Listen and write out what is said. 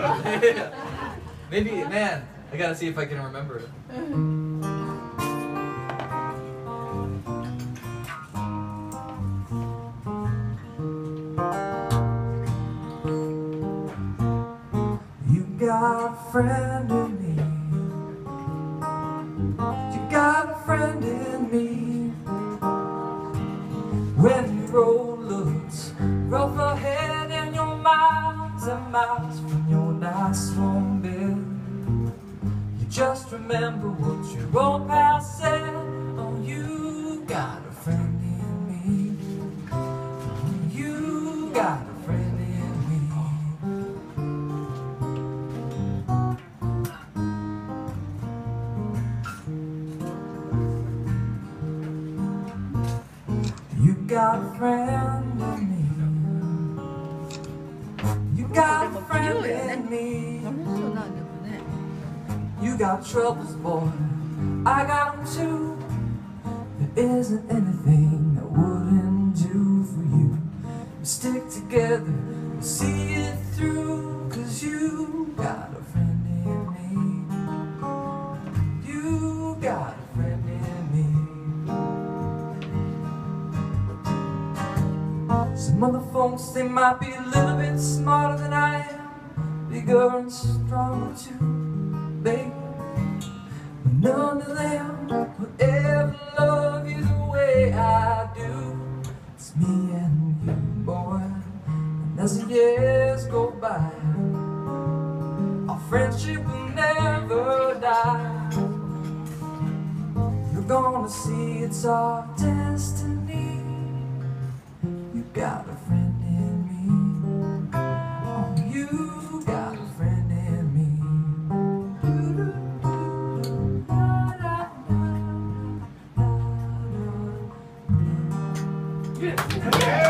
Maybe, man, I gotta see if I can remember it. You got a friend in me. You got a friend in me. When the road looks rough ahead and you're miles and miles from your nice bed, you just remember what your old past said. Oh, you got a friend in me. Oh, you got a friend in me. You got a friend in me. got a friend in me. 楽しそうなんでもね You got troubles, boy. I got them too. There isn't anything I wouldn't do for you. We stick together, we see it through. Cause you got a friend in me. You got a friend in me. Some other folks, they might be a little bit bigger and stronger too, baby. But none of them will ever love you the way I do. It's me and you, boy. And as the years go by, our friendship will never die. You're gonna see it's our destiny. You got a friend in me. Oh, you Yeah.